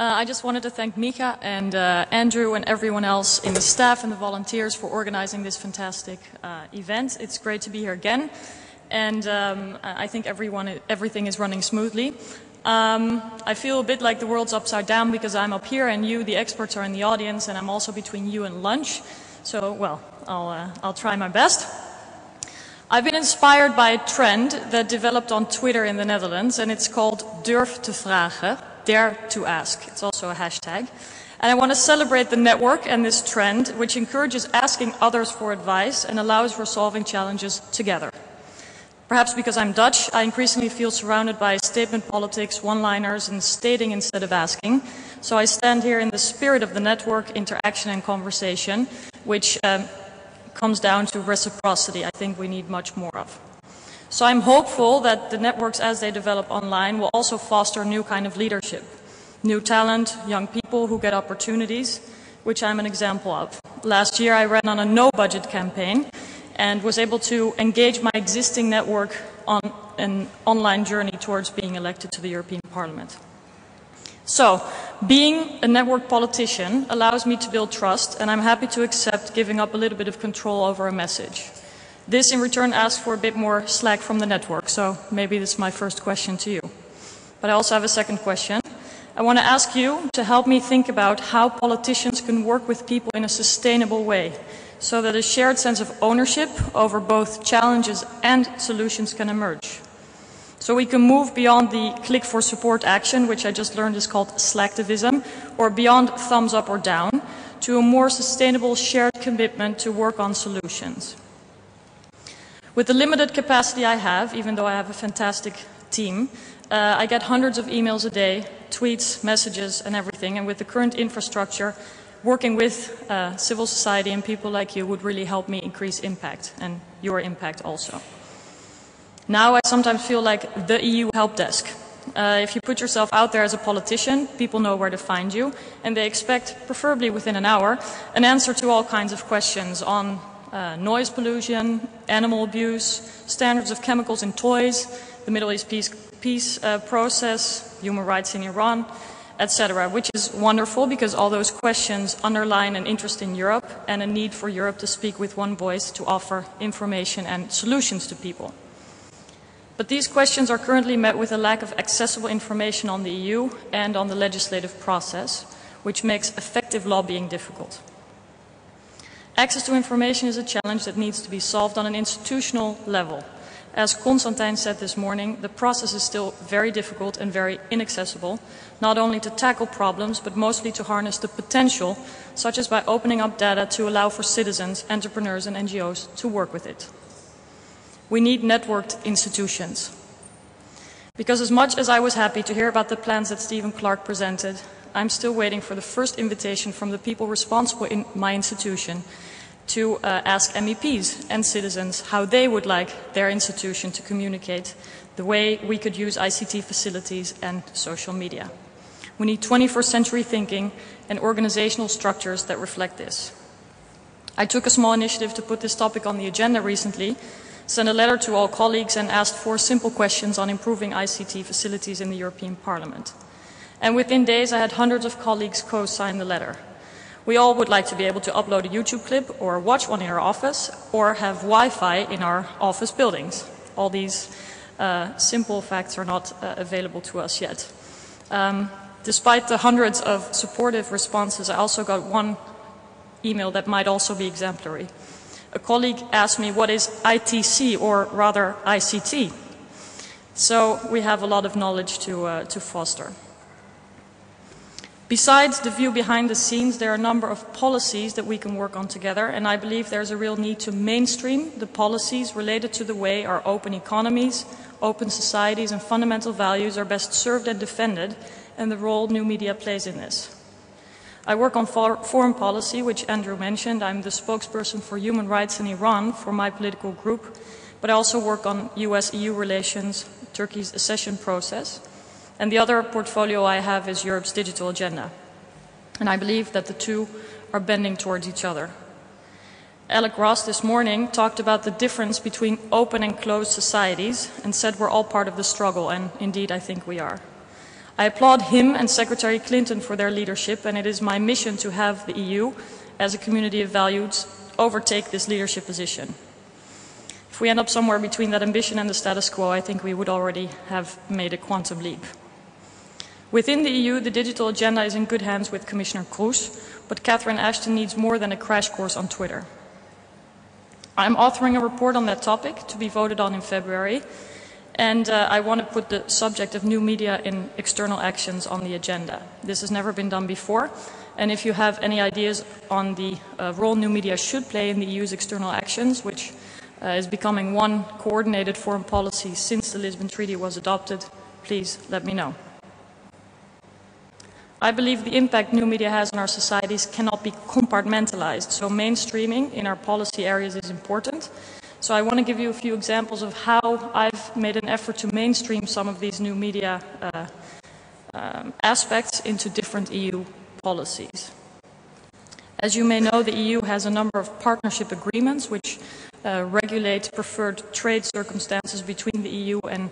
Uh, I just wanted to thank Micah and uh, Andrew and everyone else in the staff and the volunteers for organizing this fantastic uh, event. It's great to be here again, and um, I think everyone, everything is running smoothly. Um, I feel a bit like the world's upside down because I'm up here and you, the experts, are in the audience, and I'm also between you and lunch. So, well, I'll, uh, I'll try my best. I've been inspired by a trend that developed on Twitter in the Netherlands, and it's called Durf te vragen dare to ask. It's also a hashtag. And I want to celebrate the network and this trend, which encourages asking others for advice and allows for solving challenges together. Perhaps because I'm Dutch, I increasingly feel surrounded by statement politics, one-liners, and stating instead of asking. So I stand here in the spirit of the network, interaction, and conversation, which um, comes down to reciprocity. I think we need much more of. So I'm hopeful that the networks as they develop online will also foster new kind of leadership. New talent, young people who get opportunities, which I'm an example of. Last year I ran on a no budget campaign and was able to engage my existing network on an online journey towards being elected to the European Parliament. So, being a network politician allows me to build trust and I'm happy to accept giving up a little bit of control over a message. This in return asks for a bit more slack from the network, so maybe this is my first question to you. But I also have a second question. I want to ask you to help me think about how politicians can work with people in a sustainable way, so that a shared sense of ownership over both challenges and solutions can emerge. So we can move beyond the click for support action, which I just learned is called slacktivism, or beyond thumbs up or down, to a more sustainable shared commitment to work on solutions. With the limited capacity I have, even though I have a fantastic team, uh, I get hundreds of emails a day, tweets, messages, and everything. And with the current infrastructure, working with uh, civil society and people like you would really help me increase impact, and your impact also. Now I sometimes feel like the EU help desk. Uh, if you put yourself out there as a politician, people know where to find you, and they expect, preferably within an hour, an answer to all kinds of questions on uh, noise pollution, animal abuse, standards of chemicals in toys, the Middle East peace, peace uh, process, human rights in Iran, etc., which is wonderful because all those questions underline an interest in Europe and a need for Europe to speak with one voice to offer information and solutions to people. But these questions are currently met with a lack of accessible information on the EU and on the legislative process, which makes effective lobbying difficult. Access to information is a challenge that needs to be solved on an institutional level. As Constantijn said this morning, the process is still very difficult and very inaccessible, not only to tackle problems, but mostly to harness the potential, such as by opening up data to allow for citizens, entrepreneurs and NGOs to work with it. We need networked institutions. Because as much as I was happy to hear about the plans that Stephen Clark presented, I'm still waiting for the first invitation from the people responsible in my institution to uh, ask MEPs and citizens how they would like their institution to communicate the way we could use ICT facilities and social media. We need 21st century thinking and organizational structures that reflect this. I took a small initiative to put this topic on the agenda recently, sent a letter to all colleagues and asked four simple questions on improving ICT facilities in the European Parliament. And within days I had hundreds of colleagues co-sign the letter. We all would like to be able to upload a YouTube clip or watch one in our office or have Wi-Fi in our office buildings. All these uh, simple facts are not uh, available to us yet. Um, despite the hundreds of supportive responses, I also got one email that might also be exemplary. A colleague asked me what is ITC or rather ICT. So we have a lot of knowledge to, uh, to foster. Besides the view behind the scenes, there are a number of policies that we can work on together, and I believe there's a real need to mainstream the policies related to the way our open economies, open societies, and fundamental values are best served and defended, and the role new media plays in this. I work on for foreign policy, which Andrew mentioned. I'm the spokesperson for human rights in Iran for my political group, but I also work on US EU relations, Turkey's accession process. And the other portfolio I have is Europe's digital agenda. And I believe that the two are bending towards each other. Alec Ross this morning talked about the difference between open and closed societies and said we're all part of the struggle, and indeed I think we are. I applaud him and Secretary Clinton for their leadership, and it is my mission to have the EU, as a community of values, overtake this leadership position. If we end up somewhere between that ambition and the status quo, I think we would already have made a quantum leap. Within the EU, the digital agenda is in good hands with Commissioner Kroes, but Catherine Ashton needs more than a crash course on Twitter. I'm authoring a report on that topic to be voted on in February, and uh, I want to put the subject of new media in external actions on the agenda. This has never been done before, and if you have any ideas on the uh, role new media should play in the EU's external actions, which uh, is becoming one coordinated foreign policy since the Lisbon Treaty was adopted, please let me know. I believe the impact new media has on our societies cannot be compartmentalized, so mainstreaming in our policy areas is important. So I want to give you a few examples of how I've made an effort to mainstream some of these new media uh, um, aspects into different EU policies. As you may know, the EU has a number of partnership agreements which uh, regulate preferred trade circumstances between the EU and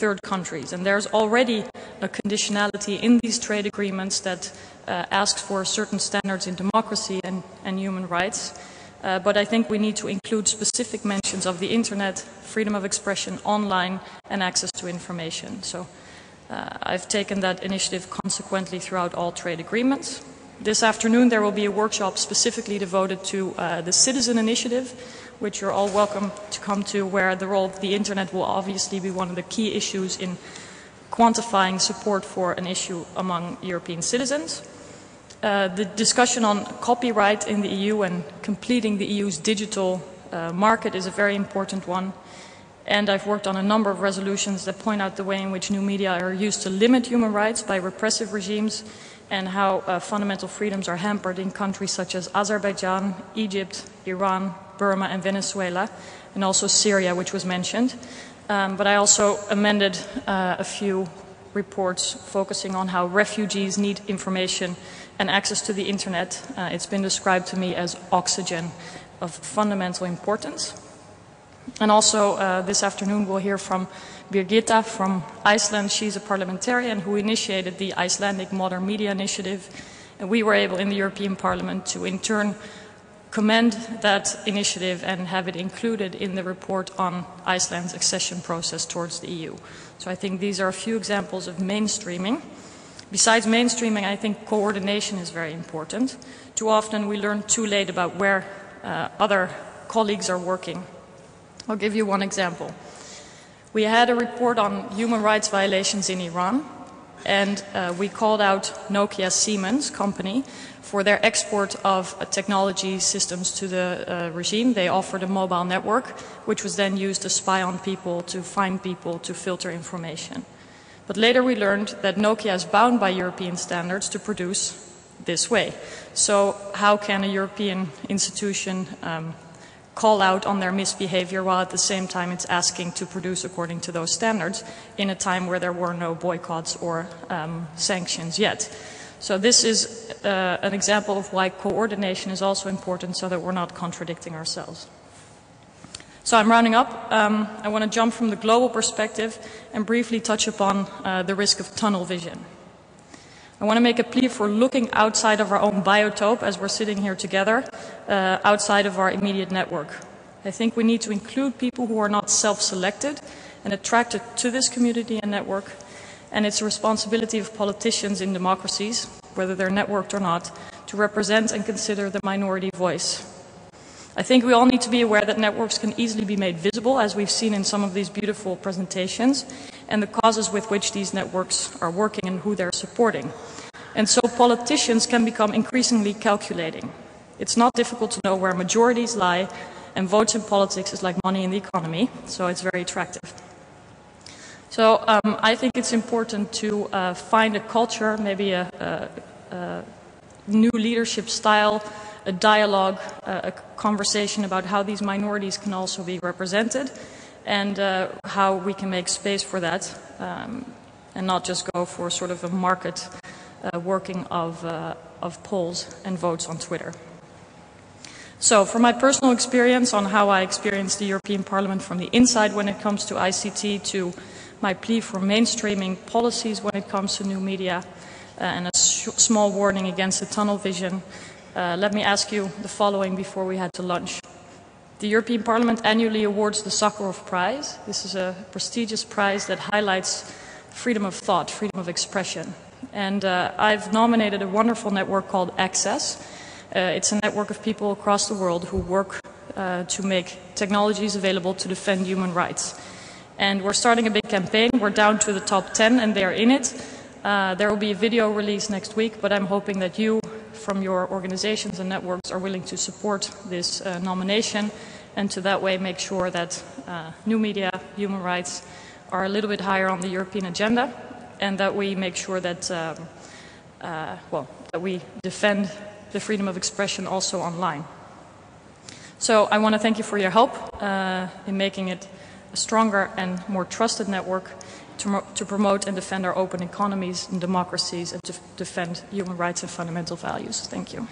third countries. And there's already a conditionality in these trade agreements that uh, asks for certain standards in democracy and, and human rights. Uh, but I think we need to include specific mentions of the internet, freedom of expression online, and access to information. So uh, I've taken that initiative consequently throughout all trade agreements. This afternoon there will be a workshop specifically devoted to uh, the Citizen Initiative, which you're all welcome to come to, where the role of the internet will obviously be one of the key issues in quantifying support for an issue among European citizens. Uh, the discussion on copyright in the EU and completing the EU's digital uh, market is a very important one. And I've worked on a number of resolutions that point out the way in which new media are used to limit human rights by repressive regimes and how uh, fundamental freedoms are hampered in countries such as Azerbaijan, Egypt, Iran, Burma and Venezuela, and also Syria, which was mentioned. Um, but I also amended uh, a few reports focusing on how refugees need information and access to the internet. Uh, it's been described to me as oxygen of fundamental importance. And also uh, this afternoon we'll hear from Birgitta from Iceland. She's a parliamentarian who initiated the Icelandic Modern Media Initiative. And we were able in the European Parliament to in turn commend that initiative and have it included in the report on Iceland's accession process towards the EU. So I think these are a few examples of mainstreaming. Besides mainstreaming, I think coordination is very important. Too often we learn too late about where uh, other colleagues are working. I'll give you one example. We had a report on human rights violations in Iran, and uh, we called out Nokia Siemens company for their export of uh, technology systems to the uh, regime. They offered a mobile network, which was then used to spy on people, to find people, to filter information. But later we learned that Nokia is bound by European standards to produce this way. So how can a European institution um, call out on their misbehavior while at the same time it's asking to produce according to those standards in a time where there were no boycotts or um, sanctions yet. So this is uh, an example of why coordination is also important so that we're not contradicting ourselves. So I'm rounding up. Um, I want to jump from the global perspective and briefly touch upon uh, the risk of tunnel vision. I want to make a plea for looking outside of our own biotope as we're sitting here together, uh, outside of our immediate network. I think we need to include people who are not self-selected and attracted to this community and network. And it's a responsibility of politicians in democracies, whether they're networked or not, to represent and consider the minority voice. I think we all need to be aware that networks can easily be made visible, as we've seen in some of these beautiful presentations, and the causes with which these networks are working and who they're supporting. And so politicians can become increasingly calculating. It's not difficult to know where majorities lie, and votes in politics is like money in the economy, so it's very attractive. So um, I think it's important to uh, find a culture, maybe a, a, a, new leadership style, a dialogue, a conversation about how these minorities can also be represented and uh, how we can make space for that um, and not just go for sort of a market uh, working of, uh, of polls and votes on Twitter. So from my personal experience on how I experienced the European Parliament from the inside when it comes to ICT to my plea for mainstreaming policies when it comes to new media uh, and a small warning against the tunnel vision, uh, let me ask you the following before we head to lunch. The European Parliament annually awards the Sakharov Prize. This is a prestigious prize that highlights freedom of thought, freedom of expression. And uh, I've nominated a wonderful network called Access. Uh, it's a network of people across the world who work uh, to make technologies available to defend human rights. And we're starting a big campaign. We're down to the top 10 and they're in it. Uh, there will be a video release next week, but I'm hoping that you, from your organizations and networks, are willing to support this uh, nomination and to that way make sure that uh, new media, human rights are a little bit higher on the European agenda and that we make sure that, um, uh, well, that we defend the freedom of expression also online. So I want to thank you for your help uh, in making it a stronger and more trusted network to, to, promote and defend our open economies and democracies and to defend human rights and fundamental values. Thank you.